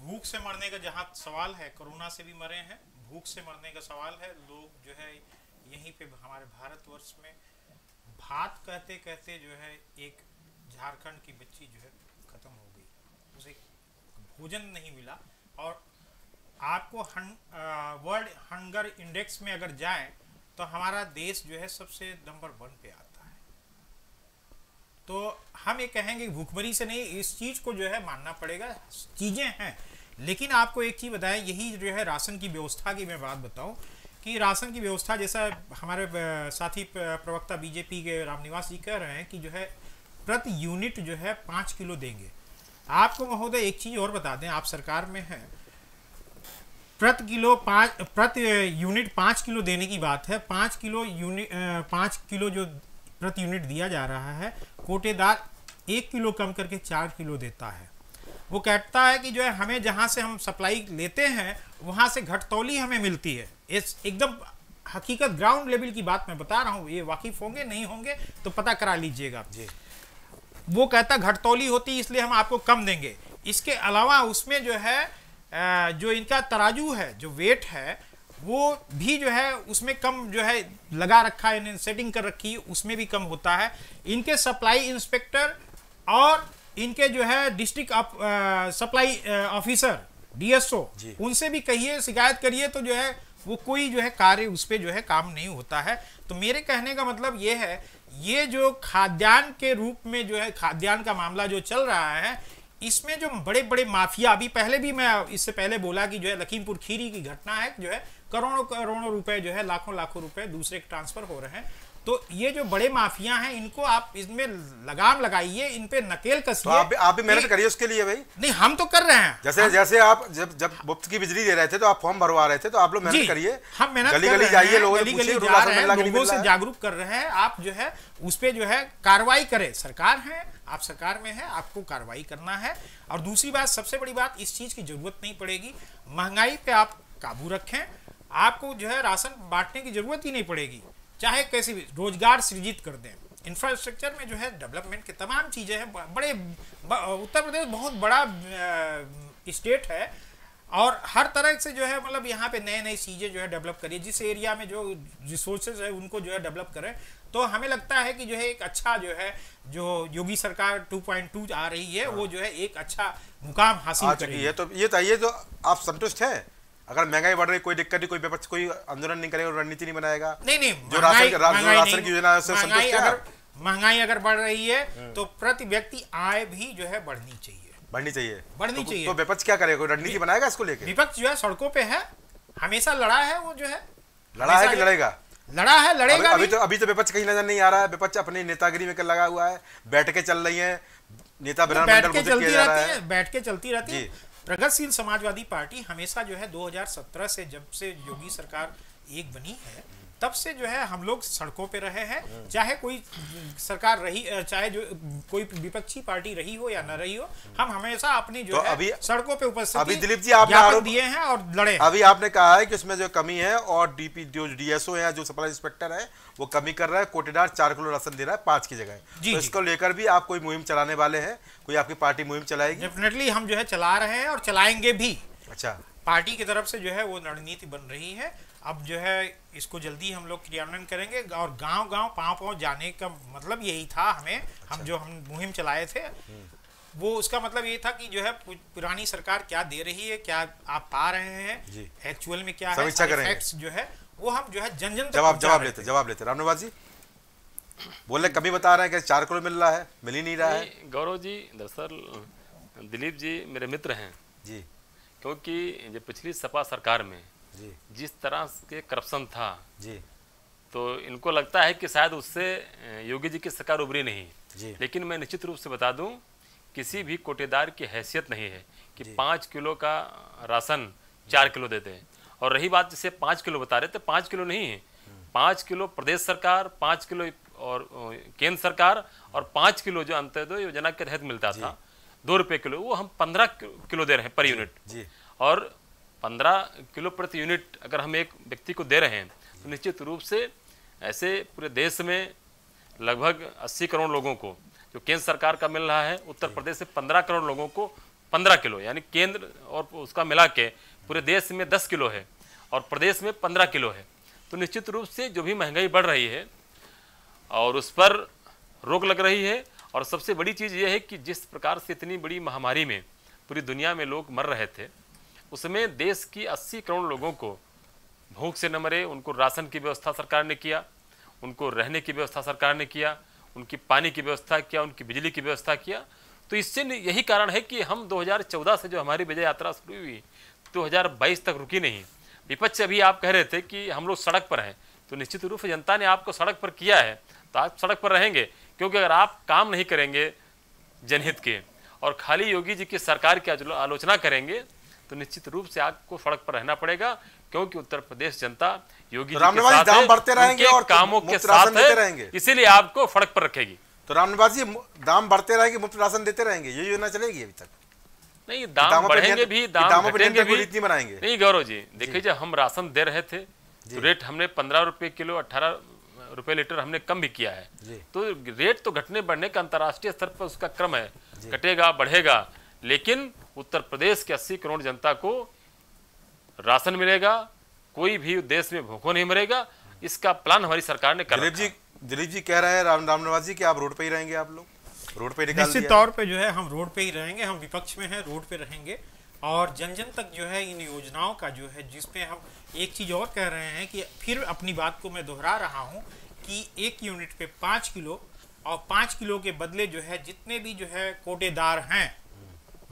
भूख से मरने का जहाँ सवाल है कोरोना से भी मरे हैं भूख से मरने का सवाल है लोग जो है यहीं पे हमारे भारतवर्ष में भात कहते कहते जो है एक झारखंड की बच्ची जो है खत्म हो गई। उसे भोजन नहीं मिला। और आपको वर्ल्ड हंगर इंडेक्स में अगर जाएँ तो हमारा देश जो है सबसे नंबर वन पे आता है। तो हम ये कहेंगे भूखमरी से नहीं, इस चीज़ को जो है मानना पड़ेगा, चीज़ें हैं। लेकिन आपको एक चीज़ बताएँ, यही जो है राशन की व्यवस्था की मैं बात बताऊँ, कि राशन की व्यवस्था जैसा हमारे साथी प्रवक्ता बीजेपी के रामनिवास जी कह रहे हैं कि जो है प्रति यूनिट जो है पाँच किलो देंगे। आपको महोदय एक चीज़ और बता दें, आप सरकार में हैं। प्रति किलो पाँच, प्रति यूनिट पाँच किलो देने की बात है। पाँच किलो यूनिट पाँच किलो जो प्रति यूनिट दिया जा रहा है, कोटेदार एक किलो कम करके चार किलो देता है। वो कहता है कि जो है, हमें जहाँ से हम सप्लाई लेते हैं, वहाँ से घटतौली हमें मिलती है। इस एकदम हकीकत ग्राउंड लेवल की बात मैं बता रहा हूँ, ये वाकिफ होंगे, नहीं होंगे तो पता करा लीजिएगा। जी। वो कहता घटतौली होती इसलिए हम आपको कम देंगे। इसके अलावा उसमें जो है जो इनका तराजू है जो वेट है वो भी जो है उसमें कम जो है लगा रखा है सेटिंग कर रखी है उसमें भी कम होता है। इनके सप्लाई इंस्पेक्टर और इनके जो है डिस्ट्रिक्ट सप्लाई ऑफिसर डीएसओ। उनसे भी कहिए शिकायत करिए तो जो है वो कोई जो है कार्य उस पर जो है काम नहीं होता है। तो मेरे कहने का मतलब ये है ये जो खाद्यान्न के रूप में जो है, खाद्यान्न का मामला जो चल रहा है, इसमें जो बड़े बड़े माफिया, अभी पहले भी मैं इससे पहले बोला कि जो है, लखीमपुर खीरी की घटना है, जो है करोड़ों करोड़ों रुपए जो है लाखों लाखों रुपए दूसरे ट्रांसफ़र हो रहे हैं। तो ये जो बड़े माफिया हैं इनको आप इसमें लगाम लगाइए इन पे नकेल तो आप आप भी मेहनत करिए उसके लिए भाई। नहीं हम तो कर रहे हैं। जैसे हम, जैसे आप जब जब मुफ़्त की बिजली दे रहे थे तो आप फॉर्म भरवा रहे थे तो आप लोग मेहनत करिए। हम मेहनत गली गली जाइए लोगों से। जागरूक कर रहे हैं आप जो है उस पर जो है कार्रवाई करें। सरकार है आप सरकार में है आपको कार्रवाई करना है। और दूसरी बात सबसे बड़ी बात इस चीज़ की ज़रूरत नहीं पड़ेगी। महँगाई पे आप काबू रखें। आपको जो है राशन बांटने की ज़रूरत ही नहीं पड़ेगी। चाहे कैसे भी रोज़गार सृजित कर दें। इंफ्रास्ट्रक्चर में जो है डेवलपमेंट के तमाम चीज़ें हैं बड़े उत्तर प्रदेश बहुत बड़ा स्टेट है और हर तरह से जो है मतलब यहाँ पे नए नए चीज़ें जो है डेवलप करिए। जिस एरिया में जो रिसोर्सेज है उनको जो है डेवलप करें तो हमें लगता है कि जो है एक अच्छा जो है जो योगी सरकार 2.2 आ रही है वो जो है एक अच्छा मुकाम हासिल करेगी। है तो ये बताइए तो आप संतुष्ट हैं? अगर महँगाई बढ़ रही कोई दिक्कत नहीं कोई विपक्ष कोई आंदोलन नहीं करेगा रणनीति नहीं बनाएगा। नहीं नहीं जो राशन- की योजना है, महँगाई संतुष्ट अगर महँगाई अगर बढ़ रही है तो प्रति व्यक्ति आय भी जो है बढ़नी चाहिए। बढ़नी चाहिए। बढ़नी तो, चाहिए। तो विपक्ष क्या करेगा? कोई रणनीति बनाएगा इसको लेके? विपक्ष जो है सड़कों पे है हमेशा लड़ा है वो जो है। लड़ा है कि लड़ेगा? लड़ा है अभी लड़ेगा अभी भी। तो अभी तो विपक्ष कहीं नज़र नहीं आ रहा है। विपक्ष अपनी नेतागिरी में लगा हुआ है। बैठकें चल रही है। नेता बैठ के चलती रहती है। बैठ के चलती रहती है। प्रगतिशील समाजवादी पार्टी हमेशा जो है 2017 से जब से योगी सरकार एक बनी है तब से जो है हम लोग सड़कों पे रहे हैं। चाहे कोई सरकार रही चाहे जो कोई विपक्षी पार्टी रही हो या न रही हो हम हमेशा अपनी जो तो है अभी- सड़कों पे उपस्थिति अभी दिलीप जी आपने आरोप- दिए हैं और लड़े। अभी आपने कहा है कि उसमें जो कमी है और डीपी जो डीएसओ है जो सप्लाई इंस्पेक्टर है वो कमी कर रहा है। कोटेदार चार किलो राशन दे रहा है पाँच की जगह। तो इसको लेकर भी आप कोई मुहिम चलाने वाले हैं? कोई आपकी पार्टी मुहिम चलाएगी? डेफिनेटली हम जो है चला रहे हैं और चलाएँगे भी। अच्छा। पार्टी की तरफ़ से जो है वो रणनीति बन रही है। अब जो है इसको जल्दी हम लोग क्रियान्वयन करेंगे और गाँव गाँव पाँव पाँव जाने का मतलब यही था हमें अच्छा। हम जो हम मुहिम चलाए थे। वो उसका मतलब ये था कि जो है पुरानी सरकार क्या दे रही है क्या आप पा रहे हैं एक्चुअल में क्या है करेंगे। फैक्ट्स जो है वो हम जो है जन जन जवाब जवाब लेते जवाब लेते। रामनिवास जी बोले कभी बता रहे हैं कि चार करोड़ मिल रहा है मिल ही नहीं रहा है? गौरव जी दरअसल दिलीप जी मेरे मित्र हैं। जी। क्योंकि जो पिछली सपा सरकार में जिस तरह के करप्शन था जी। तो इनको लगता है कि शायद उससे योगी जी की सरकार उभरी नहीं। जी। लेकिन मैं निश्चित रूप से बता दूँ किसी भी कोटेदार की हैसियत नहीं है कि पाँच किलो का राशन चार किलो देते हैं। और रही बात जैसे पाँच किलो बता रहे थे पाँच किलो नहीं है। पाँच किलो प्रदेश सरकार पाँच किलो और केंद्र सरकार और पाँच किलो जो अंत्योदय योजना के तहत मिलता था दो रुपये किलो वो हम पंद्रह किलो दे रहे हैं पर यूनिट। और पंद्रह किलो प्रति यूनिट अगर हम एक व्यक्ति को दे रहे हैं तो निश्चित रूप से ऐसे पूरे देश में लगभग 80 करोड़ लोगों को, जो केंद्र सरकार का मिल रहा है, उत्तर प्रदेश से 15 करोड़ लोगों को 15 किलो, यानी केंद्र और उसका मिला के पूरे देश में 10 किलो है और प्रदेश में 15 किलो है। तो निश्चित रूप से जो भी महँगाई बढ़ रही है और उस पर रोक लग रही है, और सबसे बड़ी चीज़ ये है कि जिस प्रकार से इतनी बड़ी महामारी में पूरी दुनिया में लोग मर रहे थे उसमें देश की 80 करोड़ लोगों को भूख से न मरे, उनको राशन की व्यवस्था सरकार ने किया, उनको रहने की व्यवस्था सरकार ने किया, उनकी पानी की व्यवस्था किया, उनकी बिजली की व्यवस्था किया। तो इससे यही कारण है कि हम 2014 से जो हमारी विजय यात्रा शुरू हुई 2022 तक रुकी नहीं। विपक्ष अभी आप कह रहे थे कि हम लोग सड़क पर हैं तो निश्चित रूप से जनता ने आपको सड़क पर किया है तो आप सड़क पर रहेंगे, क्योंकि अगर आप काम नहीं करेंगे जनहित के, और खाली योगी जी की सरकार की आलो- आलोचना करेंगे तो निश्चित रूप से आपको सड़क पर रहना पड़ेगा क्योंकि उत्तर प्रदेश जनता योगी तो जी के साथ दाम बढ़ते रहेंगे और कामों के साथ रहेंगे। इसीलिए आपको सड़क पर रखेगी। तो रामनिवास जी दाम बढ़ते रहेंगे मुफ़्त राशन देते रहेंगे ये योजना चलेगी अभी तक? नहीं दाम बढ़ेंगे भी दाम घटेंगे भी। नीति नहीं बनाएँगे? नहीं गौरव जी देखिए जब हम राशन दे रहे थे तो रेट हमने पंद्रह रुपए किलो अठारह रुपए लीटर हमने कम भी किया है। तो रेट तो घटने बढ़ने का अंतर्राष्ट्रीय स्तर पर उसका क्रम है। घटेगा बढ़ेगा लेकिन उत्तर प्रदेश के 80 करोड़ जनता को राशन मिलेगा कोई भी देश में भूखों नहीं मरेगा इसका प्लान हमारी सरकार ने कर दिलीप जी दिलीप जी कह रहे हैं राम रामनिवास जी कि आप रोड पे ही रहेंगे आप लोग? रोड पे निश्चित तौर पे जो है हम रोड पे ही रहेंगे हम विपक्ष में हैं रोड पे रहेंगे और जन जन तक जो है इन योजनाओं का जो है जिसपे हम एक चीज़ और कह रहे हैं कि फिर अपनी बात को मैं दोहरा रहा हूँ कि एक यूनिट पे पाँच किलो और पाँच किलो के बदले जो है जितने भी जो है कोटेदार हैं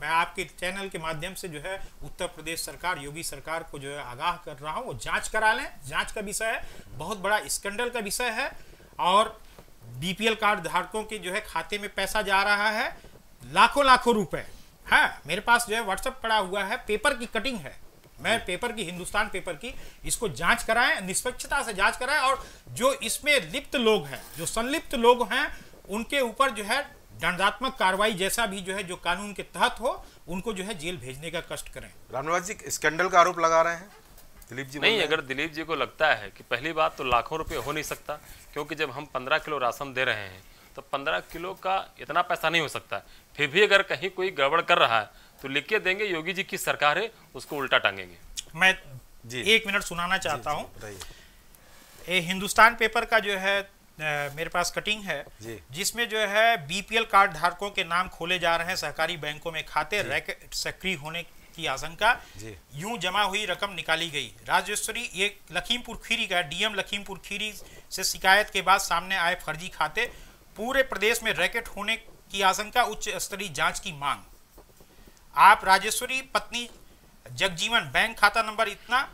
मैं आपके चैनल के माध्यम से जो है उत्तर प्रदेश सरकार, योगी सरकार को जो है आगाह कर रहा हूँ। वो जाँच करा लें। जाँच का विषय है। बहुत बड़ा स्कैंडल का विषय है। और बीपीएल कार्ड धारकों के जो है खाते में पैसा जा रहा है। लाखों लाखों रुपए। है, मेरे पास जो है व्हाट्सएप पड़ा हुआ है। पेपर की कटिंग है। मैं पेपर की, हिंदुस्तान पेपर की, इसको जाँच कराएँ, निष्पक्षता से जाँच कराएँ। और जो इसमें लिप्त लोग हैं, जो संलिप्त लोग हैं, उनके ऊपर जो है दंडात्मक कार्रवाई जैसा भी जो है जो कानून के तहत हो उनको जो है जेल भेजने का कष्ट करें। रामनिवास जी स्कैंडल का आरोप लगा रहे हैं? दिलीप जी नहीं अगर दिलीप जी को लगता है कि पहली बात तो लाखों रुपए हो नहीं सकता क्योंकि जब हम पंद्रह किलो राशन दे रहे हैं तो पंद्रह किलो का इतना पैसा नहीं हो सकता। फिर भी अगर कहीं कोई गड़बड़ कर रहा है तो लिख के देंगे योगी जी की सरकार है उसको उल्टा टांगेंगे। मैं जी। एक मिनट सुनाना चाहता हूँ। हिंदुस्तान पेपर का जो है मेरे पास कटिंग है। जिसमें जो है बीपीएल कार्ड धारकों के नाम खोले जा रहे हैं सहकारी बैंकों में खाते रैकेट सक्रिय होने की आशंका। यूँ जमा हुई रकम निकाली गई। राजेश्वरी ये लखीमपुर खीरी का डीएम लखीमपुर खीरी से शिकायत के बाद सामने आए फर्जी खाते। पूरे प्रदेश में रैकेट होने की आशंका उच्च स्तरीय जाँच की मांग। आप राजेश्वरी पत्नी जगजीवन बैंक खाता नंबर इतना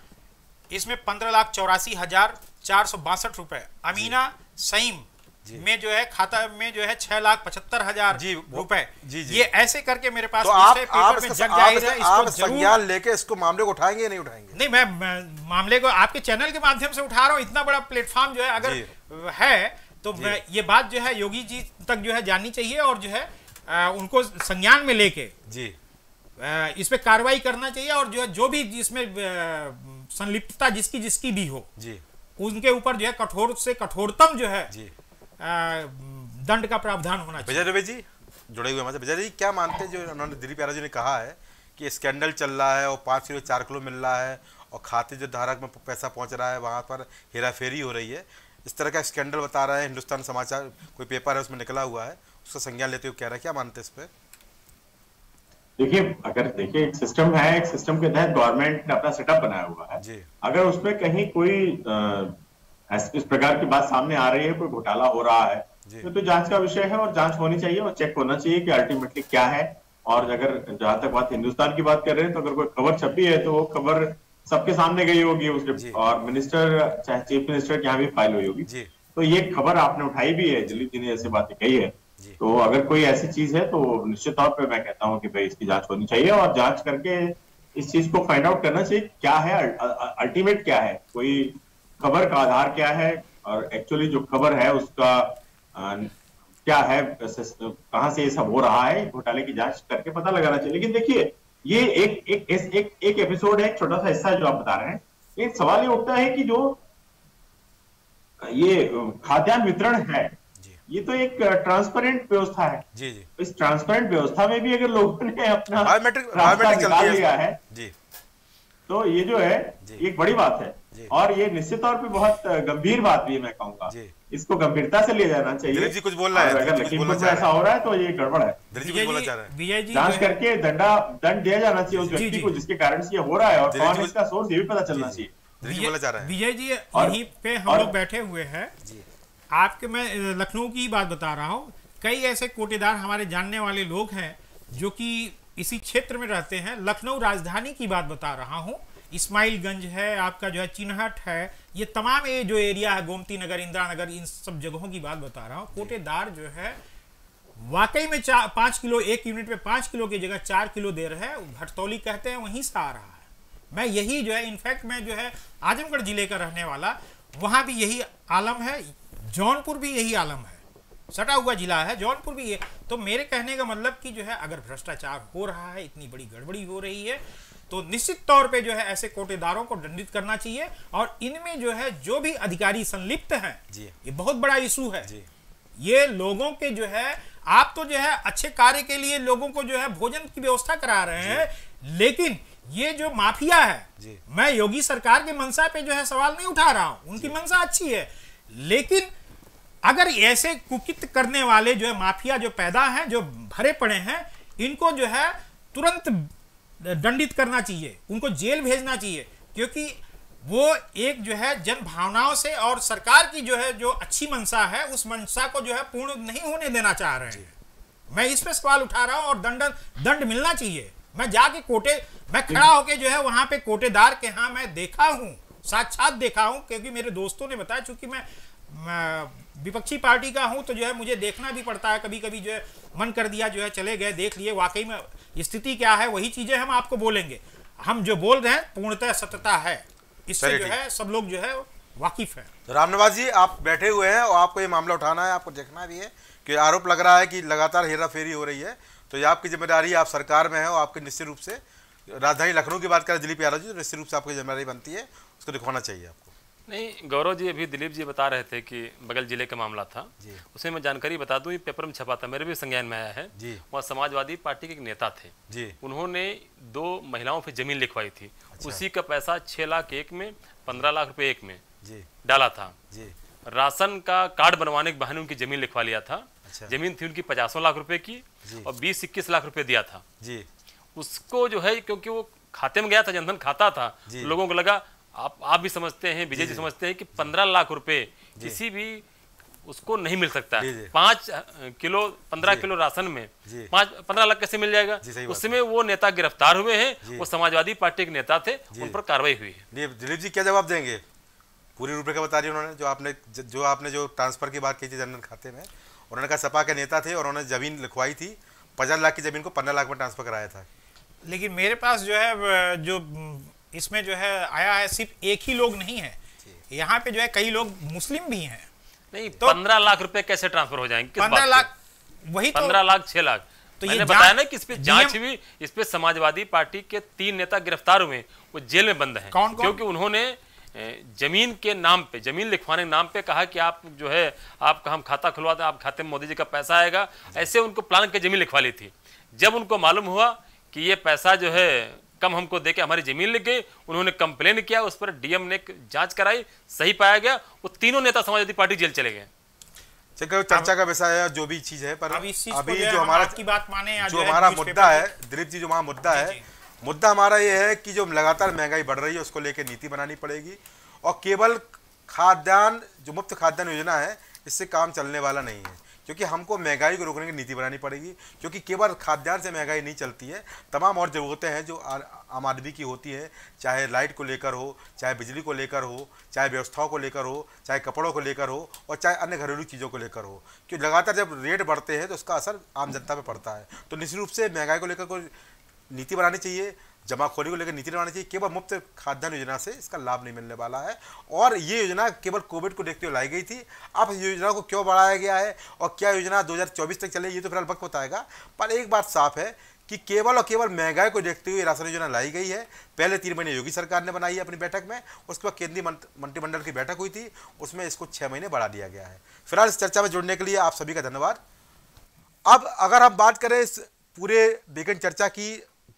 इसमें पंद्रह लाख चौरासी हज़ार चार सौ बासठ रुपए। अमीना सईम में जो है खाता में जो है छह लाख पचहत्तर हज़ार जी, रुपए। जी, जी। ये ऐसे करके मेरे पास तो आप आप में जग इसका- आप संज्ञान लेके इसको मामले को उठाएँगे नहीं उठाएँगे? नहीं मैं, मैं मामले को आपके चैनल के माध्यम से उठा रहा हूँ इतना बड़ा प्लेटफॉर्म जो है अगर है तो ये बात जो है योगी जी तक जो है जाननी चाहिए और जो है उनको संज्ञान में लेके जी। इस पे कार्रवाई करना चाहिए और जो है जो भी इसमें संलिप्तता जिसकी जिसकी भी हो। जी। उनके ऊपर जो है कठोर से कठोरतम जो है जी। दंड का प्रावधान होना चाहिए। विजय रवि जी जुड़े हुए हमारे विजय जी क्या मानते हैं जो उन्होंने दिलीप यादव जी ने कहा है कि स्कैंडल चल रहा है और पाँच किलो चार किलो मिल रहा है और खाते जो धारक में पैसा पहुँच रहा है वहाँ पर हेराफेरी हो रही है। इस तरह का स्कैंडल बता रहा है हिंदुस्तान समाचार कोई पेपर है उसमें निकला हुआ है उसका संज्ञान लेते हुए कह रहा है। क्या मानते हैं इस पर देखिए अगर देखिए एक सिस्टम है एक सिस्टम के तहत गवर्नमेंट ने अपना सेटअप बनाया हुआ है। अगर उसमें कहीं कोई ऐस- इस प्रकार की बात सामने आ रही है कोई घोटाला हो रहा है तो, तो जाँच का विषय है और जाँच होनी चाहिए और चेक होना चाहिए कि अल्टीमेटली क्या है। और अगर जहाँ तक बात हिंदुस्तान की बात कर रहे हैं तो अगर कोई खबर छपी है तो वो खबर सबके सामने गई होगी। उसके और मिनिस्टर चाहे चीफ मिनिस्टर के यहाँ भी फ़ाइल हुई होगी। तो ये खबर आपने उठाई भी है दिलीप जी ने ऐसी बातें कही है। तो अगर कोई ऐसी चीज़ है तो निश्चित तौर पर मैं कहता हूँ कि भाई इसकी जाँच होनी चाहिए और जाँच करके इस चीज़ को फाइंड आउट करना चाहिए क्या है अल्टीमेट क्या है? कोई खबर का आधार क्या है? और एक्चुअली जो खबर है उसका क्या है कहाँ से ये सब हो रहा है घोटाले की जाँच करके पता लगाना चाहिए। लेकिन देखिए ये एक एक एक एक, एक एपिसोड है छोटा सा हिस्सा जो आप बता रहे हैं। एक सवाल ये उठता है कि जो ये खाद्यान्न वितरण है ये तो एक ट्रांसपेरेंट व्यवस्था है। जी जी। इस ट्रांसपेरेंट व्यवस्था में भी अगर लोगों ने अपना बायोमेट्रिक बायोमेट्रिक निकाल लिया है है जी। तो ये जो है एक बड़ी बात है। और ये निश्चित तौर पे बहुत गंभीर बात भी है मैं कहूँगा। इसको गंभीरता से लिया जाना चाहिए। जी कुछ बोल रहा है, अगर लखीमपुर में ऐसा हो? रहा है तो ये गड़बड़ है। दिलीप जी विजय कुछ बोलना जी चाह रहे हैं? विजय जी जाँच करके दंडा दंड दिया जाना चाहिए उस व्यक्ति को जिसके कारण से ये हो रहा है। और कौन इसका सोर्स ये भी पता चलना। चाहिए। दिलीप जी बोलना चाह रहे हैं। विजय जी और- यहीं पे हम लोग बैठे हुए हैं। जी। आपके मैं लखनऊ की बात बता रहा हूँ। कई ऐसे कोटेदार हमारे जानने वाले लोग हैं जो कि इसी क्षेत्र में रहते हैं। लखनऊ राजधानी की बात बता रहा हूँ। इस्माइलगंज है आपका जो है चिन्हट है। ये तमाम ये जो एरिया है गोमती नगर इंदिरा नगर इन सब जगहों की बात बता रहा हूँ। कोटेदार जो है वाकई में चार पाँच किलो एक यूनिट में पाँच किलो की जगह चार किलो दे रहे हैं। भटतौली कहते हैं वहीं से आ रहा है। मैं यही जो है इनफैक्ट मैं जो है आजमगढ़ ज़िले का रहने वाला। वहाँ भी यही आलम है। जौनपुर भी यही आलम है। सटा हुआ जिला है जौनपुर भी ये। तो मेरे कहने का मतलब कि जो है अगर भ्रष्टाचार हो रहा है इतनी बड़ी गड़बड़ी हो रही है तो निश्चित तौर पे जो है ऐसे कोटेदारों को दंडित करना चाहिए और इनमें जो है जो भी अधिकारी संलिप्त हैं। ये बहुत बड़ा इशू है। जी। ये लोगों के जो है आप तो जो है अच्छे कार्य के लिए लोगों को जो है भोजन की व्यवस्था करा रहे हैं लेकिन ये जो माफिया है जी। मैं योगी सरकार के मंशा पे जो है सवाल नहीं उठा रहा हूँ। उनकी मनसा अच्छी है। लेकिन अगर ऐसे कुकित करने वाले जो है माफिया जो पैदा हैं जो भरे पड़े हैं इनको जो है तुरंत दंडित करना चाहिए उनको जेल भेजना चाहिए क्योंकि वो एक जो है जन भावनाओं से और सरकार की जो है जो अच्छी मंशा है उस मंशा को जो है पूर्ण नहीं होने देना चाह रहे हैं। मैं इस पे सवाल उठा रहा हूँ और दंड दंड मिलना चाहिए। मैं जाके कोटे मैं खड़ा होके जो है वहाँ पे कोटेदार के यहाँ मैं देखा हूँ। साक्षात देखा हूँ क्योंकि मेरे दोस्तों ने बताया चूँकि मैं विपक्षी पार्टी का हूँ तो जो है मुझे देखना भी पड़ता है कभी कभी जो है मन कर दिया जो है चले गए देख लिए वाकई में स्थिति क्या है वही चीज़ें हम आपको बोलेंगे। हम जो बोल रहे हैं पूर्णतः सत्यता है। इससे जो है सब लोग जो है वाकिफ है। तो रामनिवास जी आप बैठे हुए हैं और आपको ये मामला उठाना है आपको देखना भी है कि आरोप लग रहा है कि लगातार हेरा फेरी हो रही है। तो ये आपकी ज़िम्मेदारी आप सरकार में है और आपकी निश्चित रूप से राजधानी लखनऊ की बात करें दिलीप यादव जी तो निश्चित रूप से आपकी ज़िम्मेदारी बनती है। उसको दिखवाना चाहिए आपको। नहीं गौरव जी अभी दिलीप जी बता रहे थे कि बगल ज़िले का मामला था। जी। उसमें मैं जानकारी बता दूँ ये पेपर में छपा था मेरे भी संज्ञान में आया है। जी। वहाँ समाजवादी पार्टी के एक नेता थे। जी। उन्होंने दो महिलाओं पे ज़मीन लिखवाई थी। अच्छा। उसी का पैसा छह लाख एक में पंद्रह लाख रुपए एक में जी। डाला था। जी। राशन का कार्ड बनवाने के बहाने उनकी ज़मीन लिखवा लिया था। अच्छा। ज़मीन थी उनकी पचासों लाख रुपए की और बीस इक्कीस लाख रुपए दिया था। जी। उसको जो है क्योंकि वो खाते में गया था जनधन खाता था लोगों को लगा आप आप भी समझते हैं विजय जी समझते हैं कि पंद्रह लाख रुपए किसी भी उसको नहीं मिल सकता। जी, है जी। पाँच किलो पंद्रह किलो राशन में जी। पाँच पंद्रह लाख कैसे मिल जाएगा? जी, उसमें वो नेता गिरफ़्तार हुए हैं वो समाजवादी पार्टी के नेता थे उन पर कार्रवाई हुई है। दिलीप जी क्या जवाब देंगे? पूरी रूपरेखा बता रही उन्होंने जो आपने जो आपने जो ट्रांसफ़र की बात की थी जनरल खाते में उन्होंने कहा सपा के नेता थे और उन्होंने ज़मीन लिखवाई थी पचास लाख की ज़मीन को पंद्रह लाख में ट्रांसफ़र कराया था। लेकिन मेरे पास जो है जो इसमें जो है आया है सिर्फ़ एक ही लोग नहीं है। यहाँ पे जो है कई लोग मुस्लिम भी हैं। नहीं तो- पंद्रह लाख रुपए कैसे ट्रांसफ़र हो जाएँगे? पंद्रह लाख वही तो पंद्रह लाख छह लाख। तो ये मैंने जांच- बताया ना कि इस पे जाँच हुई इस पे समाजवादी पार्टी के तीन नेता गिरफ़्तार हुए वो जेल में बंद हैं। कौन- कौन? क्योंकि उन्होंने ज़मीन के नाम पे ज़मीन लिखवाने के नाम पे कहा कि आप जो है आपका हम खाता खुलवाते हैं आप खाते में मोदी जी का पैसा आएगा। ऐसे उनको प्लान के ज़मीन लिखवा ली थी। जब उनको मालूम हुआ कि ये पैसा जो है कम हमको दे के हमारी ज़मीन लिख गई उन्होंने कंप्लेन किया उस पर डीएम ने जाँच कराई सही पाया गया वो तीनों नेता समाजवादी पार्टी जेल चले गए। चर्चा का विषय है जो भी चीज़ है पर को अभी जो जो हमारा आपकी बात माने जो हमारा मुद्दा है दिलीप जी जो हमारा मुद्दा है मुद्दा हमारा ये है कि जो लगातार महँगाई बढ़ रही है उसको लेकर नीति बनानी पड़ेगी और केवल खाद्यान्न जो मुफ़्त खाद्यान्न योजना है इससे काम चलने वाला नहीं है। क्योंकि हमको महँगाई को रोकने की नीति बनानी पड़ेगी, क्योंकि केवल खाद्यान्न से महँगाई नहीं चलती है, तमाम और ज़रूरतें हैं जो आम आदमी की होती है, चाहे लाइट को लेकर हो, चाहे बिजली को लेकर हो, चाहे व्यवस्थाओं को लेकर हो, चाहे कपड़ों को लेकर हो, और चाहे अन्य घरेलू चीज़ों को लेकर हो। क्योंकि लगातार जब रेट बढ़ते हैं तो उसका असर आम जनता पर पड़ता है। तो निश्चित रूप से महँगाई को लेकर कोई नीति बनानी चाहिए जमाखोरी को लेकर नीति बनानी चाहिए, केवल मुफ़्त खाद्यान्न योजना से इसका लाभ नहीं मिलने वाला है। और ये योजना केवल कोविड को देखते हुए लाई गई थी। अब योजना को क्यों बढ़ाया गया है और क्या योजना 2024 तक चले ये तो फ़िलहाल वक्त बताएगा। पर एक बात साफ़ है कि केवल और केवल महँगाई को देखते हुए राशन योजना लाई गई है। पहले तीन महीने योगी सरकार ने बनाई है अपनी बैठक में, उसके बाद केंद्रीय मंत्रिमंडल की बैठक हुई थी, उसमें इसको छः महीने बढ़ा दिया गया है। फ़िलहाल इस चर्चा में जुड़ने के लिए आप सभी का धन्यवाद। अब अगर हम बात करें इस पूरे वीकेंड चर्चा की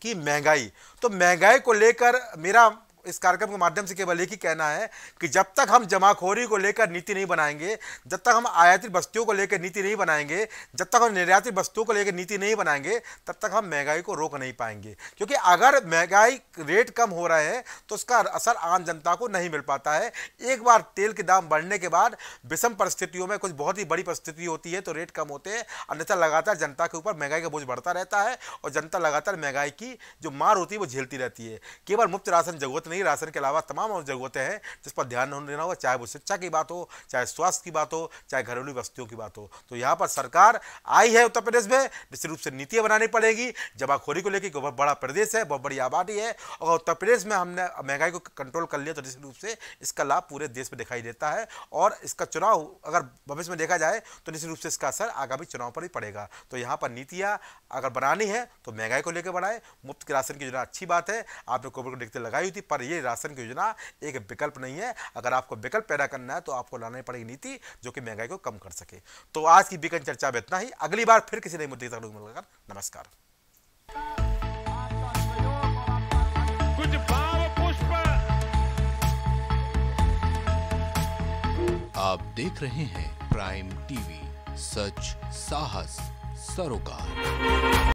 की महँगाई। तो महँगाई को लेकर मेरा इस कार्यक्रम के माध्यम से केवल एक ही कहना है कि जब तक हम जमाखोरी को लेकर नीति नहीं बनाएँगे, जब तक हम आयातित वस्तुओं को लेकर नीति नहीं बनाएँगे, जब तक हम निर्यातित वस्तुओं को लेकर नीति नहीं बनाएँगे, तब तक हम महँगाई को रोक नहीं पाएँगे। क्योंकि अगर महँगाई रेट कम हो रहे हैं तो उसका असर आम जनता को नहीं मिल पाता है। एक बार तेल के दाम बढ़ने के बाद विषम परिस्थितियों में कुछ बहुत ही बड़ी परिस्थिति होती है तो रेट कम होते हैं। अन्यथा लगातार जनता के ऊपर महँगाई का बोझ बढ़ता रहता है और जनता लगातार महँगाई की जो मार होती है, वो झेलती रहती है। केवल मुफ़्त राशन ज़रूरत नहीं, राशन के अलावा तमाम और जरूरतें हैं, जिस पर ध्यान देना होगा, चाहे वो शिक्षा की बात हो, चाहे स्वास्थ्य की बात हो, चाहे घरेलू वस्तुओं की बात हो। तो यहाँ पर सरकार आई है उत्तर प्रदेश में, निश्चित रूप से नीतियाँ बनानी पड़ेगी। जमाखोरी को लेकर बहुत बड़ा प्रदेश है, बहुत बड़ी आबादी है और उत्तर प्रदेश में हमने महँगाई को कंट्रोल कर लिया तो निश्चित रूप से इसका लाभ पूरे देश में दिखाई देता है और इसका चुनाव अगर भविष्य में देखा जाए तो निश्चित रूप से इसका असर आगामी चुनाव पर ही पड़ेगा। तो यहाँ पर नीतियाँ अगर बनानी है तो महँगाई को लेकर बनाए। मुफ़्त के राशन की योजना अच्छी बात है, आपने कोविड को देखते लगाई हुई थी, पर यह राशन की योजना एक विकल्प नहीं है। अगर आपको विकल्प पैदा करना है तो आपको लानी पड़ेगी नीति जो कि महँगाई को कम कर सके। तो आज की बीकन चर्चा में इतना ही। अगली बार फिर किसी नई मुद्दे तक मिलकर। नमस्कार। कुछ भाव पुष्प आप देख रहे हैं प्राइम टीवी सच साहस सरोकार।